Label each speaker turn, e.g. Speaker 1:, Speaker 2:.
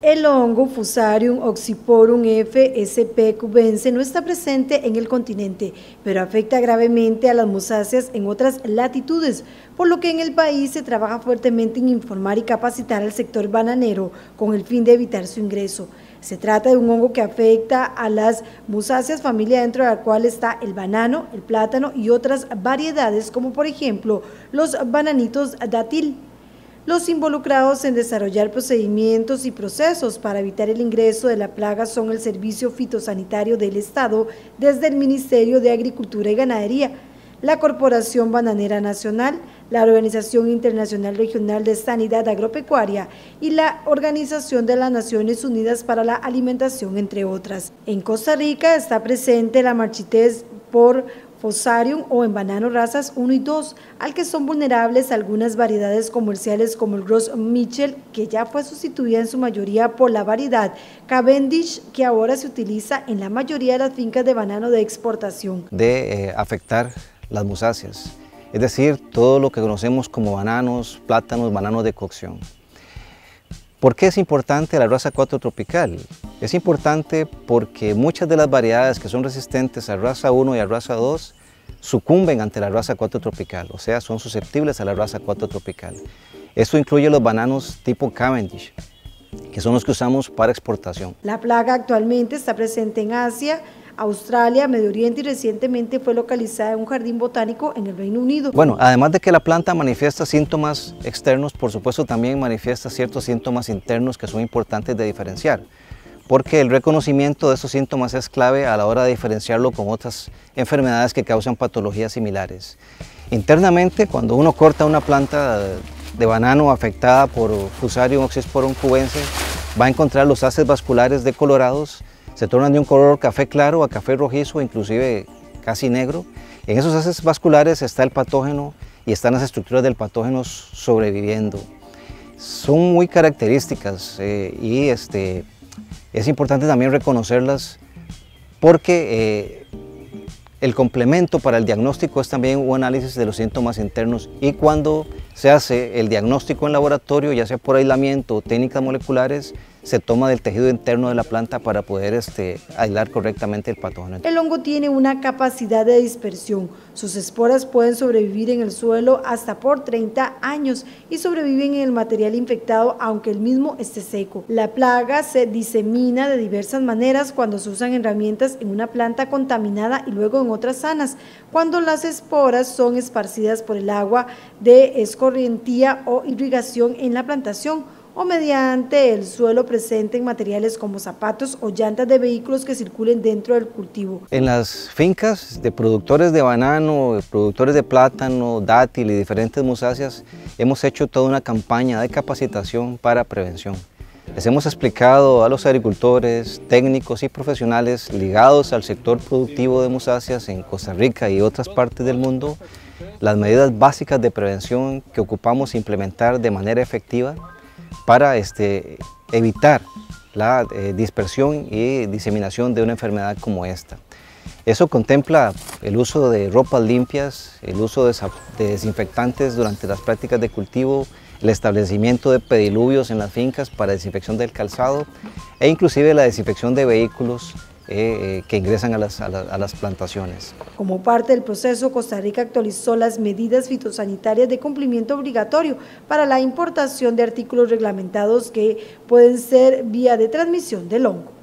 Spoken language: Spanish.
Speaker 1: El hongo Fusarium oxyporum FSP cubense no está presente en el continente, pero afecta gravemente a las musáceas en otras latitudes, por lo que en el país se trabaja fuertemente en informar y capacitar al sector bananero con el fin de evitar su ingreso. Se trata de un hongo que afecta a las musáceas, familia dentro de la cual está el banano, el plátano y otras variedades, como por ejemplo los bananitos dátil. Los involucrados en desarrollar procedimientos y procesos para evitar el ingreso de la plaga son el Servicio Fitosanitario del Estado desde el Ministerio de Agricultura y Ganadería, la Corporación Bananera Nacional, la Organización Internacional Regional de Sanidad Agropecuaria y la Organización de las Naciones Unidas para la Alimentación, entre otras. En Costa Rica está presente la marchitez por Fosarium o en banano razas 1 y 2, al que son vulnerables algunas variedades comerciales como el Gross Mitchell, que ya fue sustituida en su mayoría por la variedad Cavendish, que ahora se utiliza en la mayoría de las fincas de banano de exportación.
Speaker 2: De eh, afectar las musáceas, es decir, todo lo que conocemos como bananos, plátanos, bananos de cocción. ¿Por qué es importante la raza 4 tropical? Es importante porque muchas de las variedades que son resistentes a raza 1 y a raza 2 sucumben ante la raza 4 tropical, o sea, son susceptibles a la raza 4 tropical. Esto incluye los bananos tipo Cavendish, que son los que usamos para exportación.
Speaker 1: La plaga actualmente está presente en Asia, Australia, Medio Oriente y recientemente fue localizada en un jardín botánico en el Reino Unido.
Speaker 2: Bueno, además de que la planta manifiesta síntomas externos, por supuesto también manifiesta ciertos síntomas internos que son importantes de diferenciar porque el reconocimiento de esos síntomas es clave a la hora de diferenciarlo con otras enfermedades que causan patologías similares. Internamente, cuando uno corta una planta de banano afectada por Fusarium oxysporum cubense, va a encontrar los haces vasculares decolorados se tornan de un color café claro a café rojizo, inclusive casi negro. En esos haces vasculares está el patógeno y están las estructuras del patógeno sobreviviendo. Son muy características eh, y este, es importante también reconocerlas porque eh, el complemento para el diagnóstico es también un análisis de los síntomas internos y cuando se hace el diagnóstico en laboratorio, ya sea por aislamiento o técnicas moleculares, se toma del tejido interno de la planta para poder este, aislar correctamente el patógeno.
Speaker 1: El hongo tiene una capacidad de dispersión. Sus esporas pueden sobrevivir en el suelo hasta por 30 años y sobreviven en el material infectado aunque el mismo esté seco. La plaga se disemina de diversas maneras cuando se usan herramientas en una planta contaminada y luego en otras sanas, cuando las esporas son esparcidas por el agua de escorrentía o irrigación en la plantación o mediante el suelo presente en materiales como zapatos o llantas de vehículos que circulen dentro del cultivo.
Speaker 2: En las fincas de productores de banano, productores de plátano, dátil y diferentes musáceas, hemos hecho toda una campaña de capacitación para prevención. Les hemos explicado a los agricultores, técnicos y profesionales ligados al sector productivo de musáceas en Costa Rica y otras partes del mundo las medidas básicas de prevención que ocupamos implementar de manera efectiva para este, evitar la eh, dispersión y diseminación de una enfermedad como esta. Eso contempla el uso de ropas limpias, el uso de, desinfectantes durante las prácticas de cultivo, el establecimiento de pediluvios en las fincas para desinfección del calzado e inclusive la desinfección de vehículos eh, que ingresan a las plantaciones.
Speaker 1: Como parte del proceso, Costa Rica actualizó las medidas fitosanitarias de cumplimiento obligatorio para la importación de artículos reglamentados que pueden ser vía de transmisión del hongo.